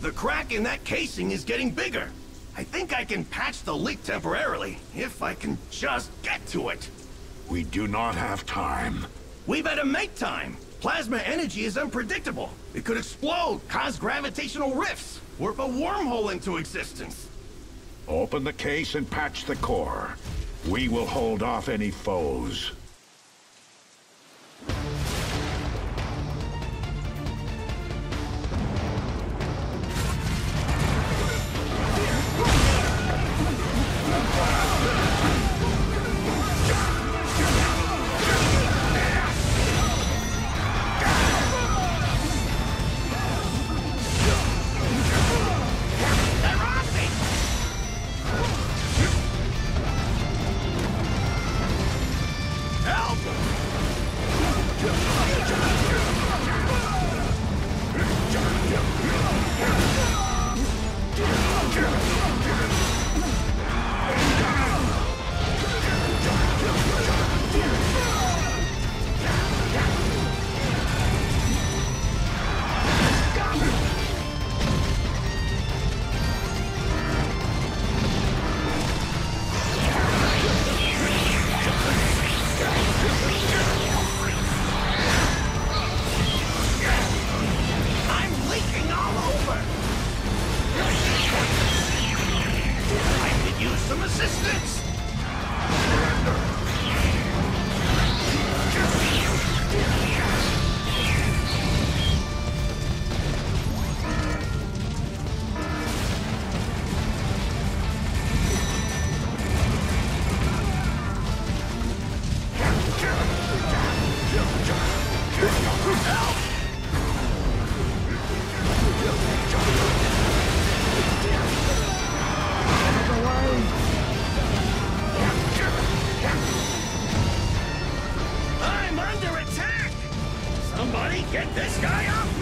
The crack in that casing is getting bigger. I think I can patch the leak temporarily, if I can just get to it. We do not have time. We better make time. Plasma energy is unpredictable. It could explode, cause gravitational rifts, warp a wormhole into existence. Open the case and patch the core. We will hold off any foes.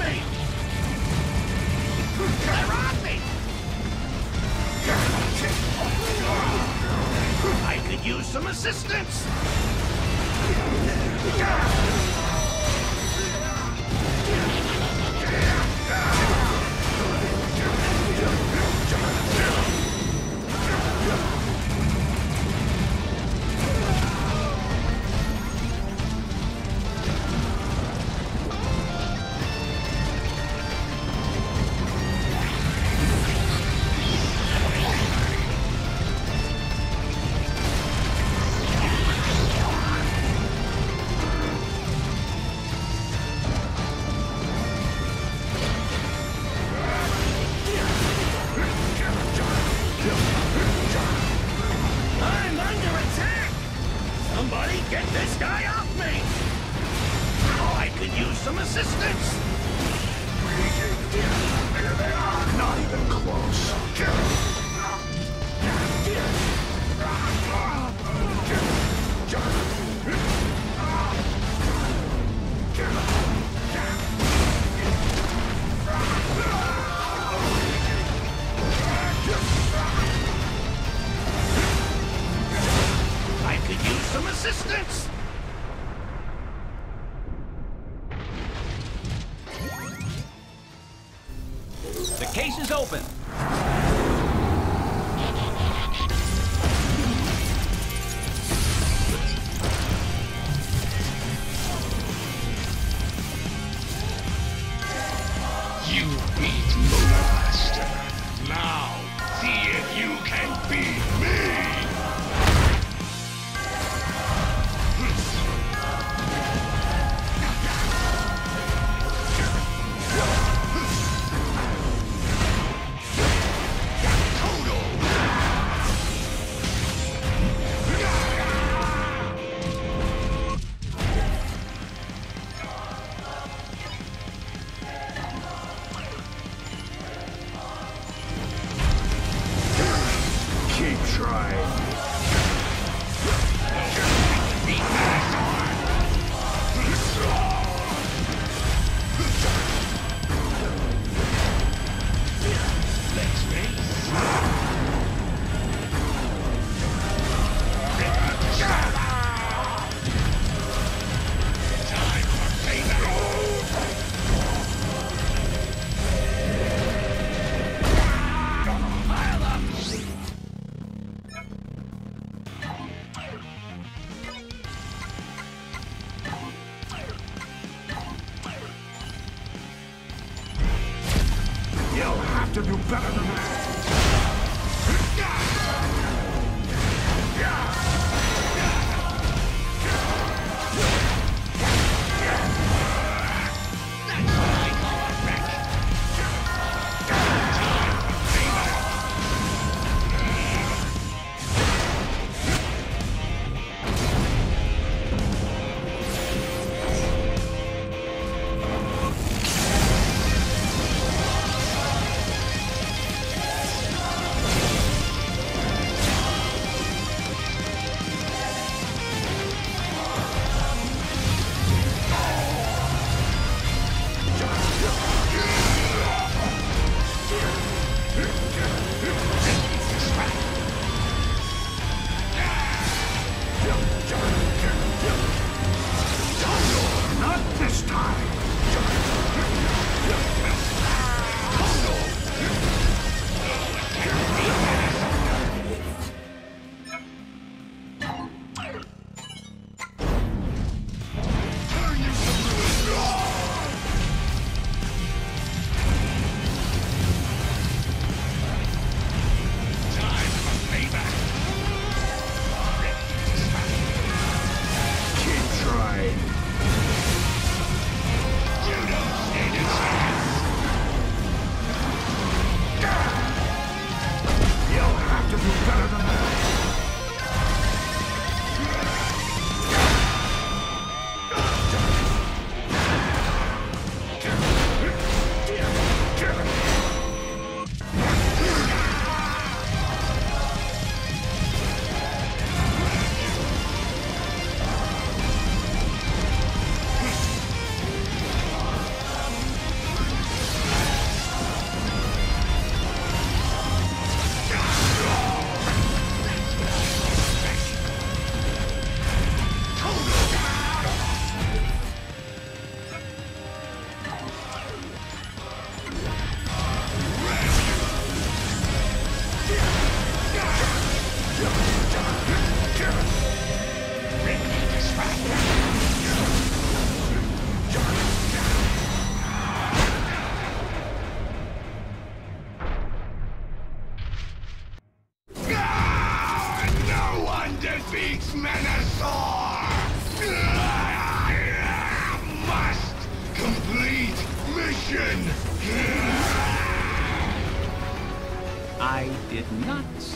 Me! I could use some assistance!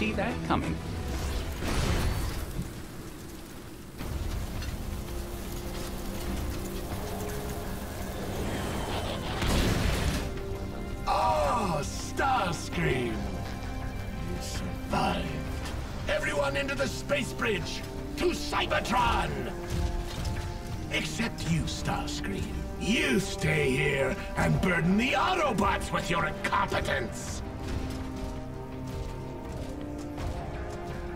See that coming. Oh, Starscream! You survived. Everyone into the space bridge! To Cybertron! Except you, Starscream. You stay here and burden the Autobots with your incompetence!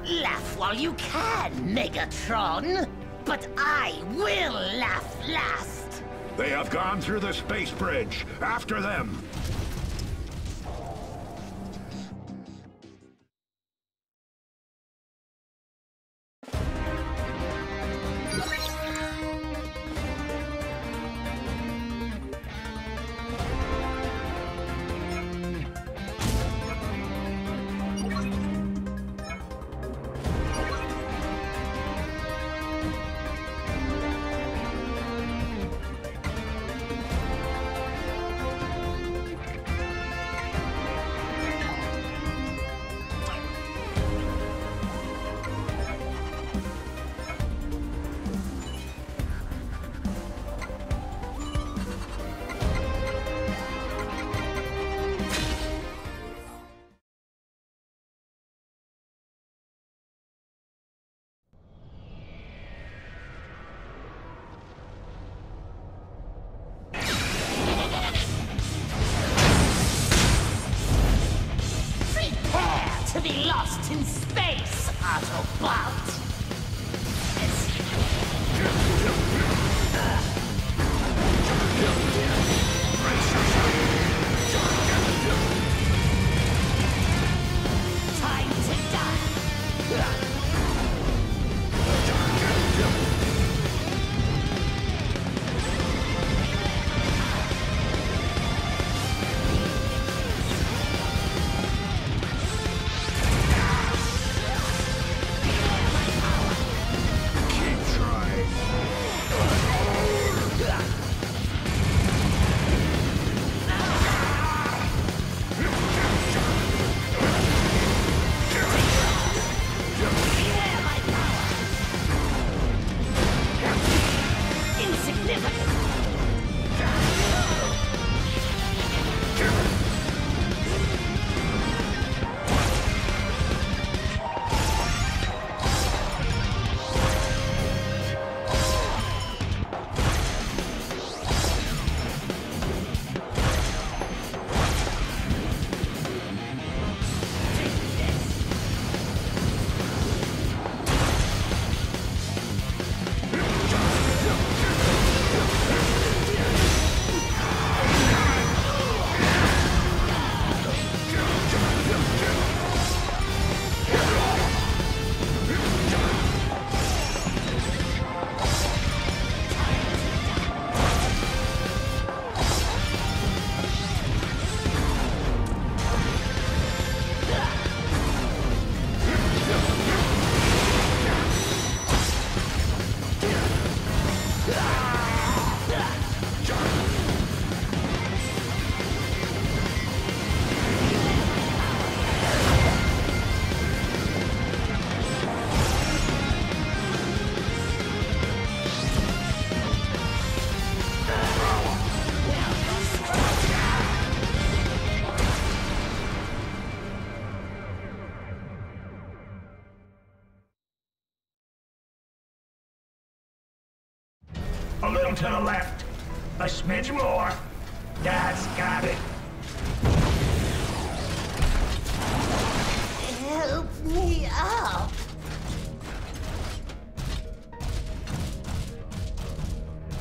Laugh while you can, Megatron! But I will laugh last! They have gone through the space bridge. After them.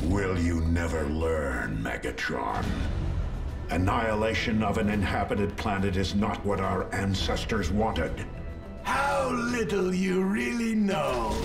Will you never learn, Megatron? Annihilation of an inhabited planet is not what our ancestors wanted. How little you really know.